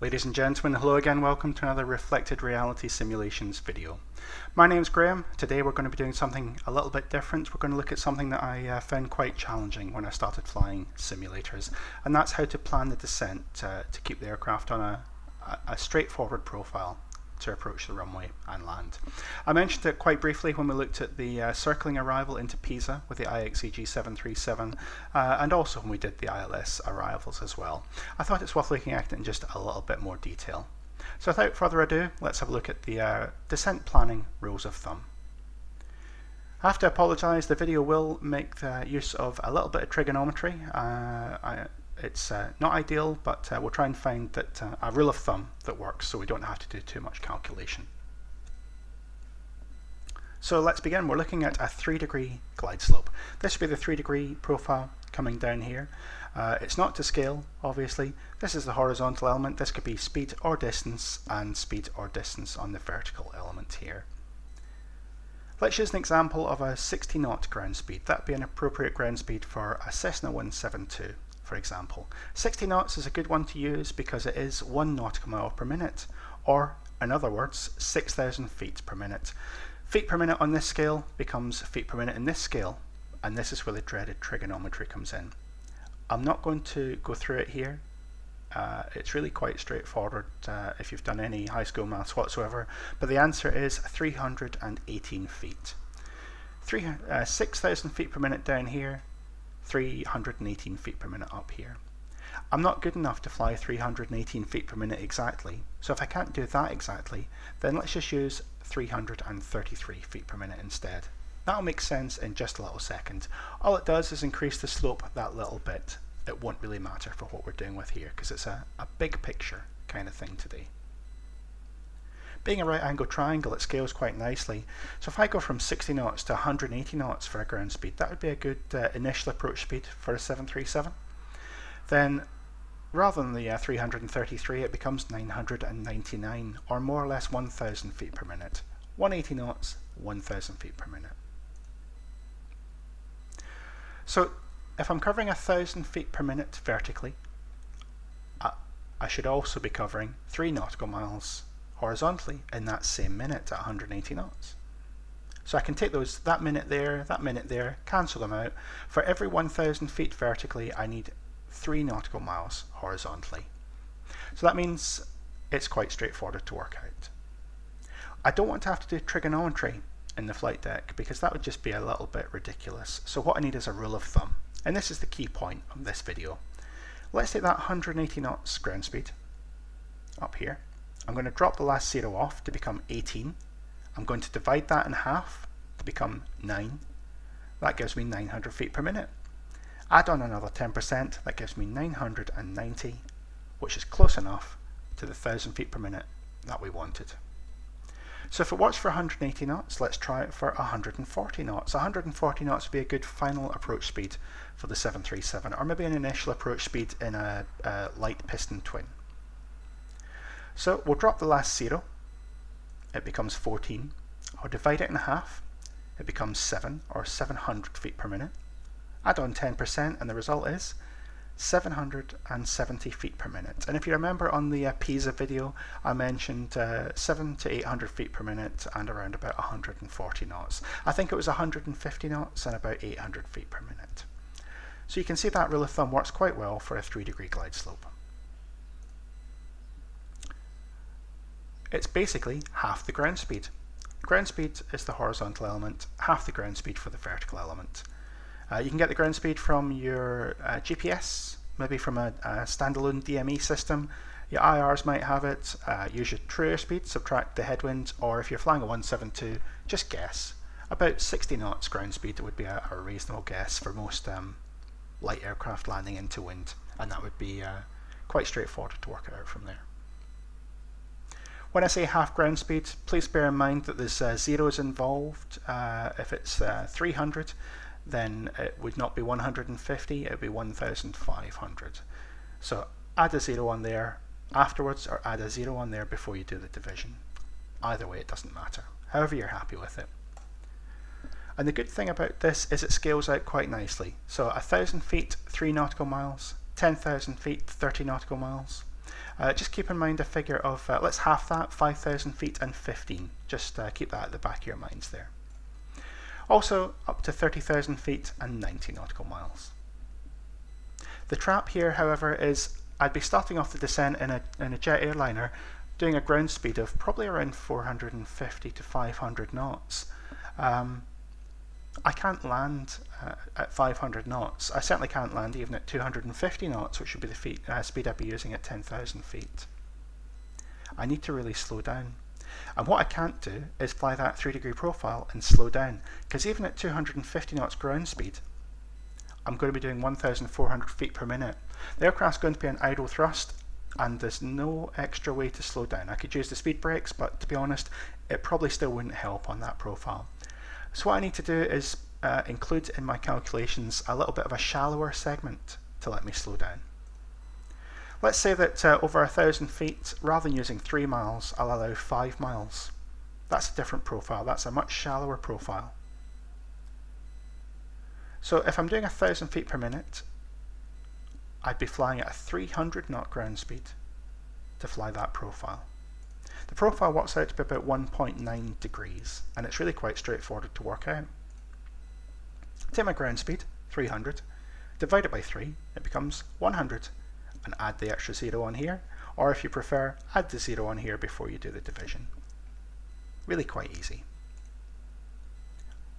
Ladies and gentlemen, hello again, welcome to another Reflected Reality Simulations video. My name is Graham. Today we're going to be doing something a little bit different. We're going to look at something that I uh, found quite challenging when I started flying simulators, and that's how to plan the descent uh, to keep the aircraft on a, a straightforward profile to approach the runway and land. I mentioned it quite briefly when we looked at the uh, circling arrival into Pisa with the IXEG 737 uh, and also when we did the ILS arrivals as well. I thought it's worth looking at it in just a little bit more detail. So without further ado, let's have a look at the uh, descent planning rules of thumb. I have to apologise, the video will make use of a little bit of trigonometry. Uh, I, it's uh, not ideal, but uh, we'll try and find that uh, a rule of thumb that works so we don't have to do too much calculation. So let's begin. We're looking at a 3 degree glide slope. This would be the 3 degree profile coming down here. Uh, it's not to scale, obviously. This is the horizontal element. This could be speed or distance, and speed or distance on the vertical element here. Let's use an example of a 60 knot ground speed. That would be an appropriate ground speed for a Cessna 172 for example. 60 knots is a good one to use because it is 1 nautical mile per minute, or in other words, 6,000 feet per minute. Feet per minute on this scale becomes feet per minute in this scale, and this is where the dreaded trigonometry comes in. I'm not going to go through it here. Uh, it's really quite straightforward uh, if you've done any high school maths whatsoever, but the answer is 318 feet. Uh, 6,000 feet per minute down here, 318 feet per minute up here. I'm not good enough to fly 318 feet per minute exactly, so if I can't do that exactly, then let's just use 333 feet per minute instead. That'll make sense in just a little second. All it does is increase the slope that little bit. It won't really matter for what we're doing with here because it's a, a big picture kind of thing today. Being a right angle triangle, it scales quite nicely. So if I go from 60 knots to 180 knots for a ground speed, that would be a good uh, initial approach speed for a 737. Then rather than the uh, 333, it becomes 999, or more or less 1,000 feet per minute. 180 knots, 1,000 feet per minute. So if I'm covering 1,000 feet per minute vertically, I, I should also be covering 3 nautical miles horizontally in that same minute at 180 knots. So I can take those, that minute there, that minute there, cancel them out. For every 1,000 feet vertically, I need 3 nautical miles horizontally. So that means it's quite straightforward to work out. I don't want to have to do trigonometry in the flight deck because that would just be a little bit ridiculous. So what I need is a rule of thumb. And this is the key point of this video. Let's take that 180 knots ground speed up here I'm going to drop the last zero off to become 18. I'm going to divide that in half to become 9. That gives me 900 feet per minute. Add on another 10%, that gives me 990, which is close enough to the 1000 feet per minute that we wanted. So if it works for 180 knots, let's try it for 140 knots. 140 knots would be a good final approach speed for the 737, or maybe an initial approach speed in a, a light piston twin. So we'll drop the last zero. It becomes 14. I'll divide it in half. It becomes 7 or 700 feet per minute. Add on 10% and the result is 770 feet per minute. And if you remember on the uh, Pisa video, I mentioned uh, 7 to 800 feet per minute and around about 140 knots. I think it was 150 knots and about 800 feet per minute. So you can see that rule of thumb works quite well for a 3 degree glide slope. It's basically half the ground speed. Ground speed is the horizontal element, half the ground speed for the vertical element. Uh, you can get the ground speed from your uh, GPS, maybe from a, a, standalone DME system. Your IRs might have it. Uh, use your true airspeed, subtract the headwind, or if you're flying a 172, just guess. About 60 knots ground speed would be a, a reasonable guess for most um, light aircraft landing into wind, and that would be uh, quite straightforward to work it out from there. When I say half ground speed, please bear in mind that there's uh, zeros involved. Uh, if it's uh, 300, then it would not be 150, it would be 1500. So add a zero on there afterwards or add a zero on there before you do the division. Either way, it doesn't matter. However you're happy with it. And the good thing about this is it scales out quite nicely. So 1,000 feet, 3 nautical miles, 10,000 feet, 30 nautical miles. Uh, just keep in mind a figure of, uh, let's half that, 5,000 feet and 15. Just uh, keep that at the back of your minds there. Also up to 30,000 feet and 90 nautical miles. The trap here, however, is I'd be starting off the descent in a, in a jet airliner doing a ground speed of probably around 450 to 500 knots. Um, I can't land uh, at 500 knots. I certainly can't land even at 250 knots, which would be the feet, uh, speed I'd be using at 10,000 feet. I need to really slow down. And what I can't do is fly that 3 degree profile and slow down, because even at 250 knots ground speed, I'm going to be doing 1,400 feet per minute. The aircraft's going to be an idle thrust, and there's no extra way to slow down. I could use the speed brakes, but to be honest, it probably still wouldn't help on that profile. So what I need to do is uh, include in my calculations a little bit of a shallower segment to let me slow down. Let's say that uh, over a thousand feet, rather than using three miles, I'll allow five miles. That's a different profile. That's a much shallower profile. So if I'm doing a thousand feet per minute, I'd be flying at a 300 knot ground speed to fly that profile. The profile works out to be about 1.9 degrees, and it's really quite straightforward to work out. Take my ground speed, 300, divide it by 3, it becomes 100, and add the extra zero on here, or if you prefer, add the zero on here before you do the division. Really quite easy.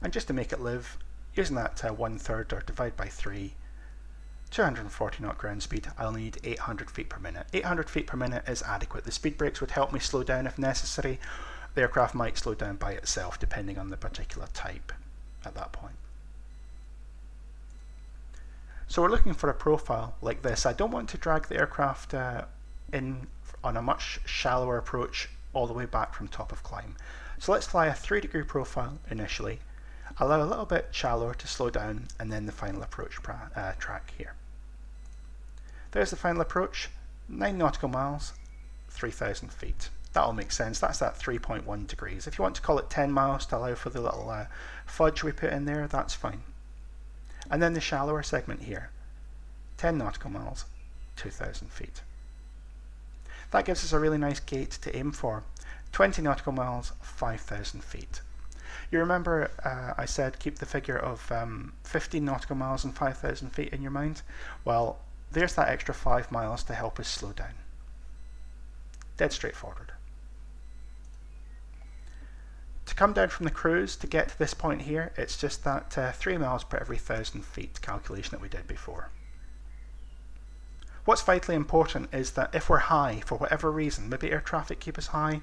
And just to make it live, using that uh, one third or divide by 3, 240 knot ground speed, I'll need 800 feet per minute. 800 feet per minute is adequate. The speed brakes would help me slow down if necessary. The aircraft might slow down by itself depending on the particular type at that point. So we're looking for a profile like this. I don't want to drag the aircraft uh, in on a much shallower approach all the way back from top of climb. So let's fly a 3 degree profile initially, allow a little bit shallower to slow down and then the final approach uh, track here. There's the final approach, 9 nautical miles, 3,000 feet. That'll make sense, that's that 3.1 degrees. If you want to call it 10 miles to allow for the little uh, fudge we put in there, that's fine. And then the shallower segment here, 10 nautical miles, 2,000 feet. That gives us a really nice gate to aim for, 20 nautical miles, 5,000 feet. You remember uh, I said keep the figure of um, 15 nautical miles and 5,000 feet in your mind? Well, there's that extra 5 miles to help us slow down. Dead straightforward. To come down from the cruise to get to this point here, it's just that uh, 3 miles per every 1,000 feet calculation that we did before. What's vitally important is that if we're high, for whatever reason, maybe air traffic keep us high,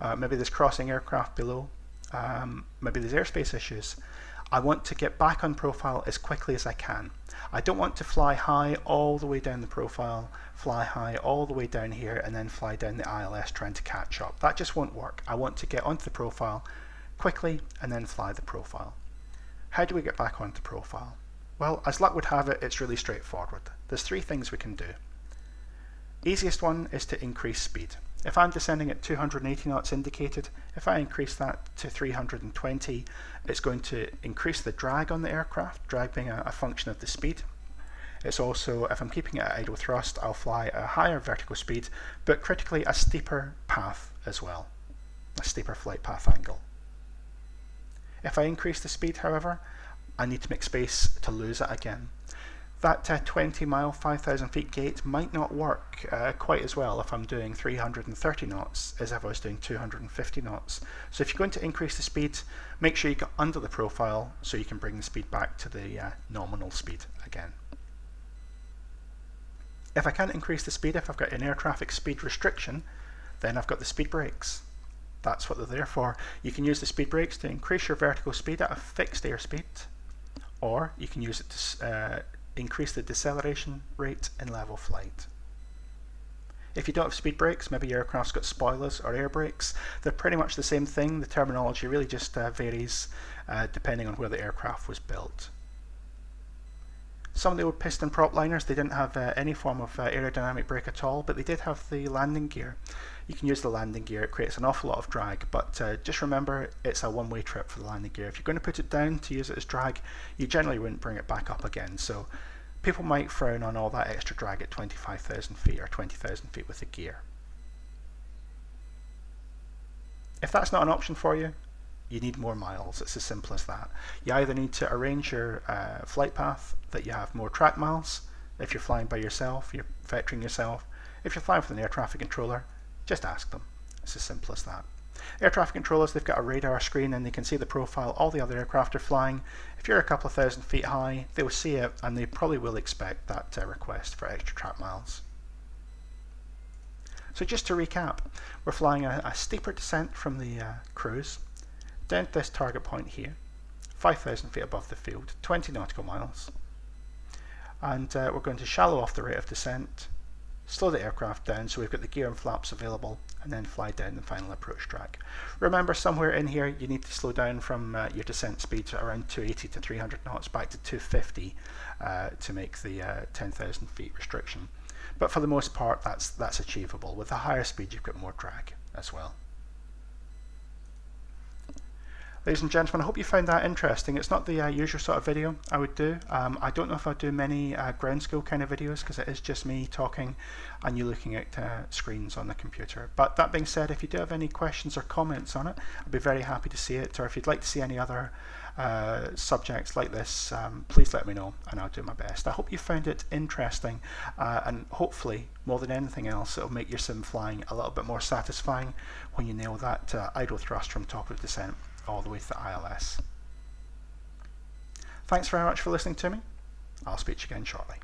uh, maybe there's crossing aircraft below, um, maybe there's airspace issues, I want to get back on profile as quickly as I can. I don't want to fly high all the way down the profile, fly high all the way down here, and then fly down the ILS trying to catch up. That just won't work. I want to get onto the profile quickly and then fly the profile. How do we get back onto profile? Well, as luck would have it, it's really straightforward. There's three things we can do. Easiest one is to increase speed. If I'm descending at 280 knots indicated, if I increase that to 320, it's going to increase the drag on the aircraft, drag being a, a function of the speed. It's also, if I'm keeping it at idle thrust, I'll fly a higher vertical speed, but critically a steeper path as well, a steeper flight path angle. If I increase the speed, however, I need to make space to lose it again that uh, 20 mile 5000 feet gate might not work uh, quite as well if I'm doing 330 knots as if I was doing 250 knots. So if you're going to increase the speed, make sure you get under the profile so you can bring the speed back to the uh, nominal speed again. If I can't increase the speed, if I've got an air traffic speed restriction, then I've got the speed brakes. That's what they're there for. You can use the speed brakes to increase your vertical speed at a fixed airspeed, or you can use it to uh, increase the deceleration rate in level flight. If you don't have speed brakes, maybe your aircraft's got spoilers or air brakes, they're pretty much the same thing. The terminology really just uh, varies uh, depending on where the aircraft was built. Some of the old piston prop liners, they didn't have uh, any form of uh, aerodynamic brake at all, but they did have the landing gear. You can use the landing gear, it creates an awful lot of drag, but uh, just remember it's a one-way trip for the landing gear. If you're going to put it down to use it as drag, you generally wouldn't bring it back up again. So people might frown on all that extra drag at 25,000 feet or 20,000 feet with the gear. If that's not an option for you, you need more miles. It's as simple as that. You either need to arrange your uh, flight path that you have more track miles. If you're flying by yourself, you're vectoring yourself. If you're flying with an air traffic controller, just ask them. It's as simple as that. Air traffic controllers, they've got a radar screen and they can see the profile all the other aircraft are flying. If you're a couple of thousand feet high, they will see it and they probably will expect that uh, request for extra track miles. So just to recap, we're flying a, a steeper descent from the uh, cruise to this target point here, 5,000 feet above the field, 20 nautical miles. And uh, we're going to shallow off the rate of descent, slow the aircraft down so we've got the gear and flaps available, and then fly down the final approach track. Remember, somewhere in here you need to slow down from uh, your descent speed to around 280 to 300 knots back to 250 uh, to make the uh, 10,000 feet restriction. But for the most part, that's, that's achievable. With a higher speed, you've got more drag as well. Ladies and gentlemen, I hope you found that interesting. It's not the uh, usual sort of video I would do. Um, I don't know if I'll do many uh, ground school kind of videos because it is just me talking and you looking at uh, screens on the computer. But that being said, if you do have any questions or comments on it, I'd be very happy to see it. Or if you'd like to see any other uh, subjects like this, um, please let me know and I'll do my best. I hope you found it interesting uh, and hopefully, more than anything else, it'll make your sim flying a little bit more satisfying when you nail that uh, idle thrust from top of descent all the way to the ILS. Thanks very much for listening to me. I'll speak to you again shortly.